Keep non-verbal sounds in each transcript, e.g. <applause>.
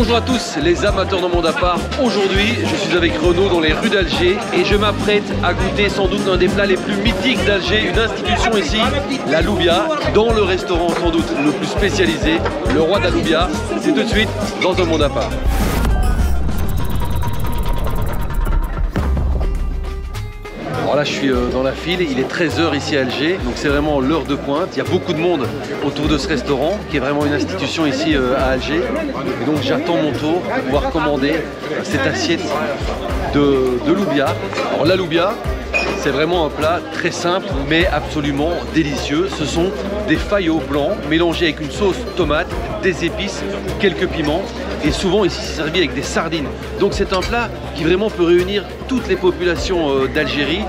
Bonjour à tous les amateurs de monde à part. Aujourd'hui, je suis avec Renaud dans les rues d'Alger et je m'apprête à goûter sans doute l'un des plats les plus mythiques d'Alger, une institution ici, la Loubia, dans le restaurant sans doute le plus spécialisé, le roi de la Loubia. C'est tout de suite dans un monde à part. Alors là, je suis euh, dans la file, il est 13h ici à Alger, donc c'est vraiment l'heure de pointe. Il y a beaucoup de monde autour de ce restaurant, qui est vraiment une institution ici euh, à Alger. Et donc j'attends mon tour pour pouvoir commander cette assiette de, de loubia. Alors la loubia, c'est vraiment un plat très simple mais absolument délicieux. Ce sont des faillots blancs mélangés avec une sauce tomate, des épices, quelques piments et souvent ici c'est servi avec des sardines. Donc c'est un plat qui vraiment peut réunir toutes les populations euh, d'Algérie,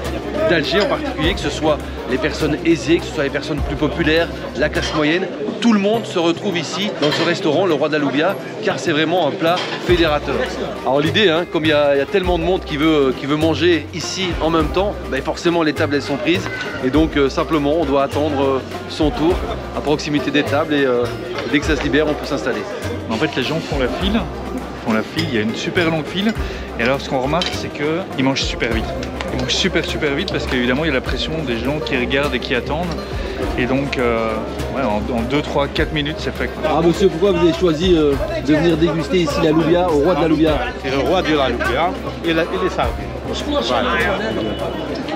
d'Alger en particulier, que ce soit les personnes aisées, que ce soit les personnes plus populaires, la classe moyenne. Tout le monde se retrouve ici dans ce restaurant, le Roi de la Loubia, car c'est vraiment un plat fédérateur. Alors l'idée, hein, comme il y, a, tellement de monde qui veut, qui veut manger ici en même temps, ben forcément les tables sont prises et donc euh, simplement on doit attendre euh, son tour à proximité des tables et euh, dès que ça se libère on peut s'installer. En fait, les gens font la file, font la file, il y a une super longue file. Et alors, ce qu'on remarque, c'est qu'ils mangent super vite. Ils mangent super, super vite parce qu'évidemment, il y a la pression des gens qui regardent et qui attendent. Et donc, euh, ouais, en, en 2, 3, 4 minutes, c'est fait. quoi. Ah monsieur, pourquoi vous avez choisi euh, de venir déguster ici la Loubia, au Roi de la Loubia C'est le roi de la Loubia et, la- et les sardines. Voilà.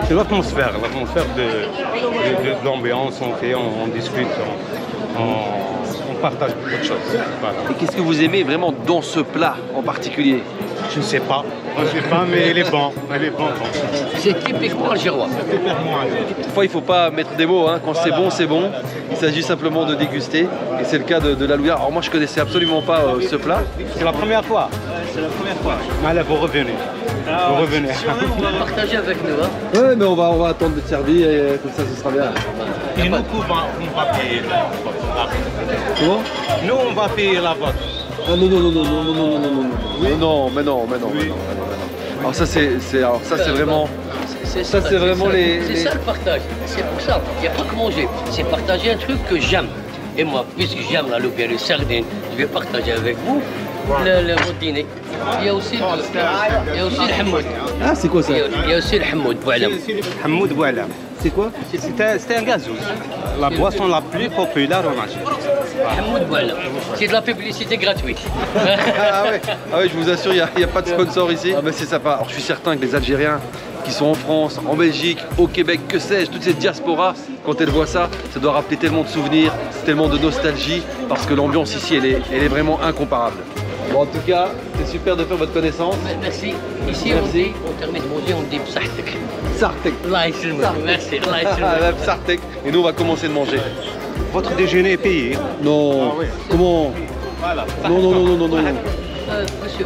C'est l'atmosphère, l'atmosphère de, de- de- de l'ambiance, on fait, on, on discute, on partage beaucoup de choses. Voilà. Et qu'est-ce que vous aimez vraiment dans ce plat en particulier Je ne sais pas, je ne sais pas, mais il est bon, il est bon. C'est typiquement algérois. Parfois il ne faut pas mettre des mots, hein. quand c'est bon c'est bon, il s'agit simplement de déguster et c'est le cas de, de la. Alors moi je connaissais absolument pas euh, ce plat. C'est la première fois. C'est la première fois. Allez, vous revenez. Vous revenez. On va partager avec nous. Hein. Ouais mais on va, on va attendre d'être servi et comme ça ce sera bien. Et nous, on va, on va payer la. Comment? Nous, on va payer la vôtre. Ah non non non non non non non non non non non non mais non mais non mais non mais non, mais non. Alors ça c'est c'est alors ça c'est vraiment C'est Ça, c'est vraiment ça. les- C'est les- ça le partage. C'est pour ça. Il n'y a pas que manger. C'est partager un truc que j'aime. Et moi, puisque j'aime la loubia, les sardines, je vais partager avec vous le, le, votre dîner. Il y a aussi, le- il y a aussi le hamoud. Ah c'est quoi ça? Il y a, il y a aussi le hamoud, voilà. Hamoud Boualam. C'est quoi? C'est un, c'est un gazou. La boisson la plus populaire en Algérie. Hamoud, voilà. C'est de la publicité gratuite. ah ouais, ah ouais, je vous assure, il n'y a, pas de sponsor ici. Ah bah c'est sympa. Alors je suis certain que les Algériens qui sont en France, en Belgique, au Québec, que sais-je, toute cette diaspora, quand elles voient ça, ça doit rappeler tellement de souvenirs, tellement de nostalgie, parce que l'ambiance ici, elle est, elle est vraiment incomparable. Bon, en tout cas, c'est super de faire votre connaissance. Merci. Ici, Merci. on dit, on termine de manger, on dit psartek. Psartek. Merci. Ah, psartek. Et nous, on va commencer de manger. Votre déjeuner est payé hein. Non. Ah, oui. Comment voilà. Non, non, non, non, non, non. Euh, monsieur,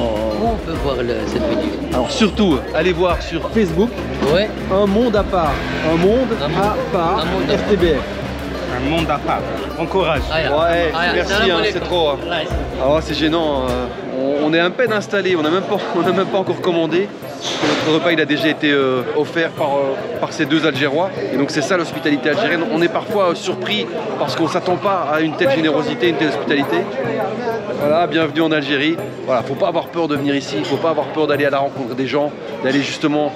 oh. on peut voir le, cette vidéo Alors surtout, allez voir sur Facebook. Ouais. Un monde à part. Un monde, un monde à part. Un à un monde à part. Bon courage. Ouais, merci, c'est hein, trop. Hein. Ah, c'est gênant. Hein. On, est à peine installé, on n'a même, pas, <laughs> même pas encore commandé. Notre repas il a déjà été euh, offert par, euh, par ces deux Algérois. Et donc c'est ça l'hospitalité algérienne. On est parfois euh, surpris parce qu'on ne s'attend pas à une telle générosité, une telle hospitalité. Voilà, bienvenue en Algérie. Voilà, faut pas avoir peur de venir ici, faut pas avoir peur d'aller à la rencontre des gens, d'aller justement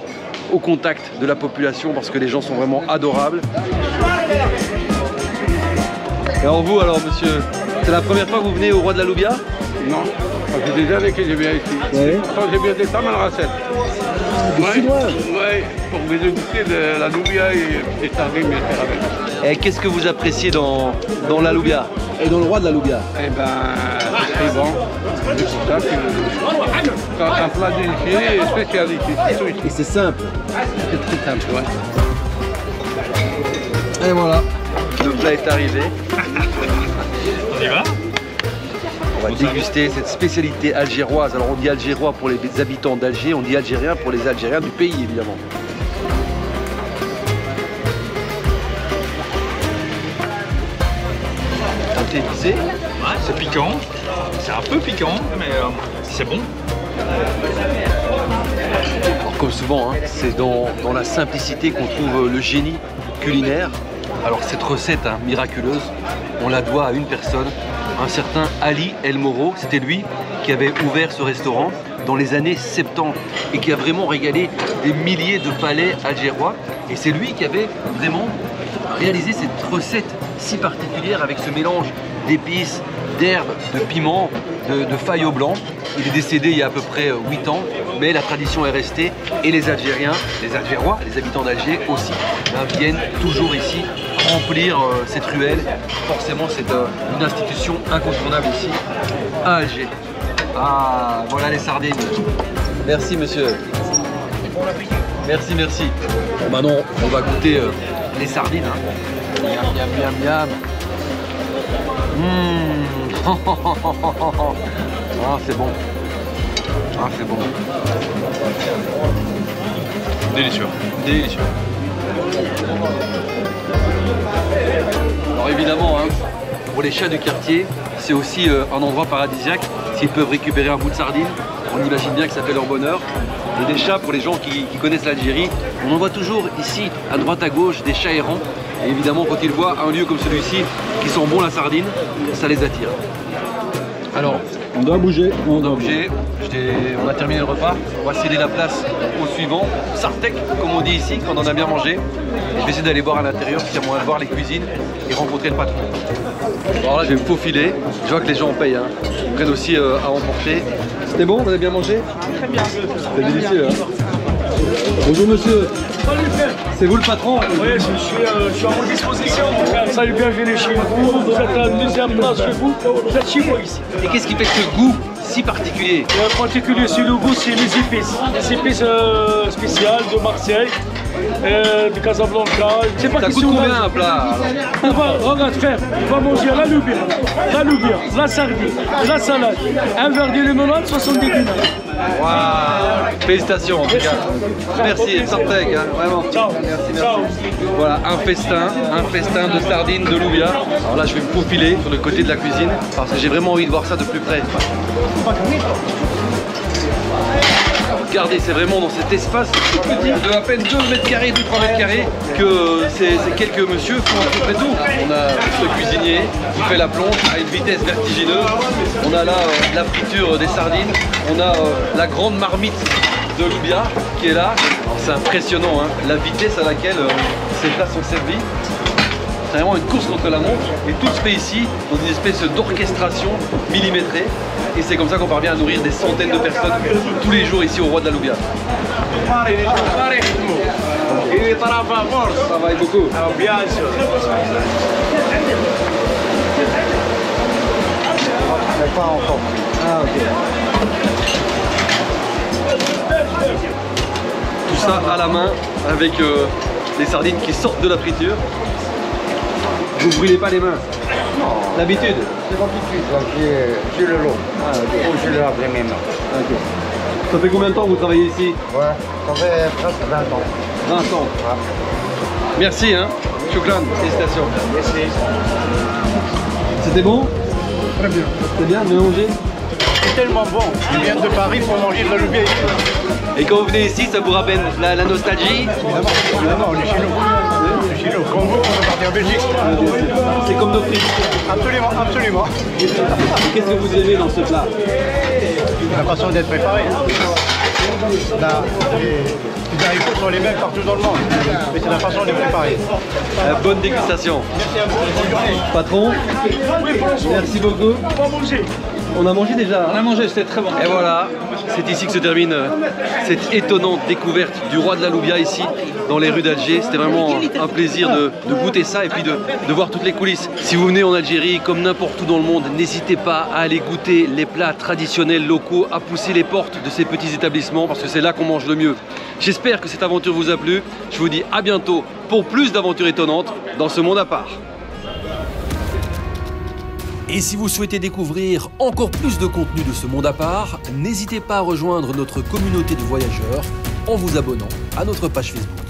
au contact de la population parce que les gens sont vraiment adorables. Et alors vous alors monsieur, c'est la première fois que vous venez au Roi de la Loubia? Non, fait des années que je viens ici. Ouais. Quand j'ai bien des femmes à la recette. De Ouais. Chinois Ouais, pour vous goûter de la loubia et, et bien avec. Et qu'est-ce que vous appréciez dans, dans la Loubia? Et dans le Roi de la Loubia? Eh ben, c'est bon. C'est un plat délicieux et spécial ici. Et c'est simple. C'est très simple, ouais. Et voilà. Plat est arrivé. On y va On va déguster cette spécialité algéroise. Alors on dit algérois pour les habitants d'Alger, on dit algérien pour les Algériens du pays évidemment. Épicé. Ouais, c'est piquant. C'est un peu piquant, mais euh, c'est bon. Alors, comme souvent, hein, c'est dans, dans la simplicité qu'on trouve le génie culinaire. Alors cette recette hein, miraculeuse, on la doit à une personne, un certain Ali El Moro. C'était lui qui avait ouvert ce restaurant dans les années 70 et qui a vraiment régalé des milliers de palais algérois. Et c'est lui qui avait vraiment réalisé cette recette si particulière avec ce mélange d'épices, d'herbes, de piments, de, de failles au blanc. Il est décédé il y a à peu près 8 ans, mais la tradition est restée et les Algériens, les Algérois, les habitants d'Alger aussi, ben, viennent toujours ici remplir euh, cette ruelle. Forcément, c'est euh, une institution incontournable ici à Alger. Ah, voilà les sardines. Merci monsieur. Merci, merci. Maintenant, on va goûter euh, les sardines. Hein. Miam, miam, miam, miam. Mmh. <laughs> ah, c'est bon. Ah, c'est bon. Délicieux. Délicieux. Alors évidemment, hein, pour les chats du quartier, c'est aussi euh, un endroit paradisiaque. S'ils peuvent récupérer un bout de sardine, on imagine bien que ça fait leur bonheur. Et des chats, pour les gens qui, qui connaissent l'Algérie, on en voit toujours ici, à droite à gauche, des chats errants. Et évidemment, quand ils voient un lieu comme celui-ci, qui sent bon la sardine, ça les attire. Alors, On doit bouger. on doit bouger. On a terminé le repas. On va céder la place au suivant. Sartek, comme on dit ici, quand on a bien mangé. Je vais essayer d'aller voir à l'intérieur, si on va voir les cuisines et rencontrer le patron. Alors là, je vais me faufiler. Je vois que les gens payent. Hein. Ils prennent aussi euh, à emporter. C'était bon Vous avez bien mangé Très bien. C'était délicieux. Hein Bonjour monsieur. C'est vous le patron Oui, je suis, euh, je suis à votre disposition. Salut, bienvenue chez vous. Vous êtes à la deuxième place chez vous. Vous êtes chez moi ici. Et qu'est-ce qui fait ce goût si particulier? Le particulier sur le goût, c'est les épices. Les épices euh, spéciales de Marseille, euh, de Casablanca. C'est pas Ça coûte combien un plat On va, regarde, frère, on va manger la loubia, la loubia, la sardine, la salade, un verre de limonade, 70 dinars. Waouh Félicitations en tout cas. Merci, Sartek, hein, vraiment. Ciao. Merci, merci. Ciao. Voilà, un festin, un festin de sardines, de loubia. Alors là, je vais me faufiler sur le côté de la cuisine parce que j'ai vraiment envie de voir ça de plus près. Regardez, c'est vraiment dans cet espace petit de à peine 2 mètres carrés, 2-3 mètres carrés que ces, quelques messieurs font à peu près tout. On a ce cuisinier qui fait la plonge à une vitesse vertigineuse. On a là euh, la friture des sardines. On a euh, la grande marmite de Loubia qui est là. C'est impressionnant hein, la vitesse à laquelle euh, ces plats sont servis. C'est vraiment une course contre la montre et tout se fait ici dans une espèce d'orchestration millimétrée et c'est comme ça qu'on parvient à nourrir des centaines de personnes tous les jours ici au Roi de la Loubia. Ça va beaucoup. Tout ça à la main avec euh, les sardines qui sortent de la friture. Vous brûlez pas les mains L'habitude C'est l'habitude, là, j'ai le lot. Ah, ok. Oh, je le après mes mains. Ça fait combien de temps que vous travaillez ici? Ouais, ça fait presque 20 ans. 20 ans. Merci hein. Choukran, félicitations. C'était bon? Très bien. C'était bien, bien mangé C'est tellement bon. Ils viennent de Paris pour manger de la loubia ici. Et quand vous venez ici, ça vous rappelle la, la nostalgie Évidemment, on est chez nous. On est chez nous. Comme vous, on est parti en Belgique. C'est comme nos frites. Absolument, absolument. Qu'est-ce que vous aimez dans ce plat La façon d'être préparé. Là, les, les haricots sont les mêmes partout dans le monde. Mais c'est la façon de préparer. Euh, Bonne dégustation. Merci à vous. Patron, merci beaucoup. On a mangé déjà. On a mangé, c'était très bon. Et voilà, c'est ici que se termine euh, cette étonnante découverte du roi de la Loubia ici, dans les rues d'Alger. C'était vraiment un plaisir de, de goûter ça et puis de, de voir toutes les coulisses. Si vous venez en Algérie, comme n'importe où dans le monde, n'hésitez pas à aller goûter les plats traditionnels locaux, à pousser les portes de ces petits établissements parce que c'est là qu'on mange le mieux. J'espère que cette aventure vous a plu. Je vous dis à bientôt pour plus d'aventures étonnantes dans ce monde à part. Et si vous souhaitez découvrir encore plus de contenu de ce monde à part, n'hésitez pas à rejoindre notre communauté de voyageurs en vous abonnant à notre page Facebook.